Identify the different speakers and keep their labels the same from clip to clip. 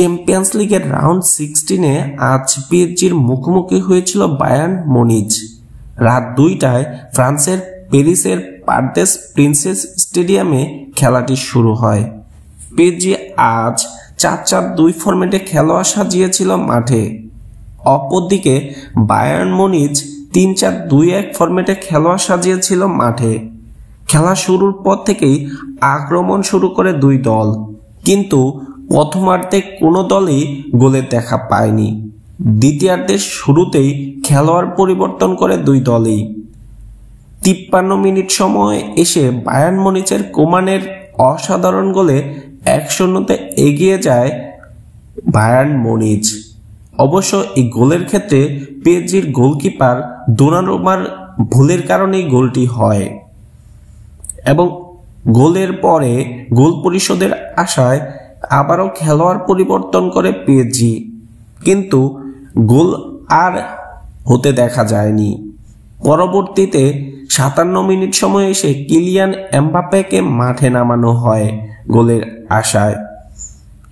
Speaker 1: Champions লিগের round সিক্সটিনে আজ পিএসজির মুখোমুখি হয়েছিল বায়ার্ন মনিজ রাত দুইটায় ফ্রান্সের প্যারিসের পার্দেস প্রিন্সেস স্টেডিয়ামে খেলাটি শুরু হয়। পিএসজি আজ চার চার দুই ফরম্যাটে খেলোয়াড় সাজিয়েছিল মাঠে। অপরদিকে বায়ার্ন মনিজ তিন চার দুই এক ফরম্যাটে খেলোয়াড় সাজিয়েছিল মাঠে। খেলা শুরুর পর থেকেই আক্রমণ শুরু করে দুই দল। কিন্তু প্রথমার্ধে কোনো দলই গোলের দেখা পায়নি। দ্বিতীয়ার্ধের শুরুতেই খেলোয়াড় পরিবর্তন করে দুই দলই। তিপ্পান্ন মিনিট সময় এসে বায়ান মনিচের কোমানের অসাধারণ গোলে এক শূন্যতে এগিয়ে যায় বায়ান মনিচ। অবশ্য এই গোলের ক্ষেত্রে পিএসজির গোলকিপার দোনারোমার ভুলের কারণেই গোলটি হয় এবং গোলের পরে গোল পরিশোধের আশায় আবারও খেলোয়াড় পরিবর্তন করে পিএসজি কিন্তু গোল আর হতে দেখা যায়নি। পরবর্তীতে সাতান্ন মিনিট সময় এসে কিলিয়ান এমবাপ্পেকে মাঠে নামানো হয় গোলের আশায়।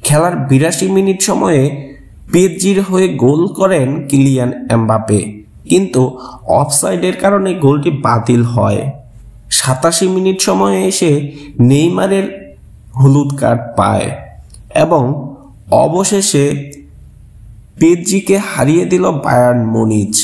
Speaker 1: খেলার বিরাশি মিনিট সময়ে পিএসজির হয়ে গোল করেন কিলিয়ান এমবাপে কিন্তু অফসাইডের কারণে গোলটি বাতিল হয়। সাতাশি মিনিট সময়ে এসে নেইমারের হলুদ কার্ড পায়। এবং অবশেষে পিএসজিকে হারিয়ে দিল বায়ার্ন মনিজ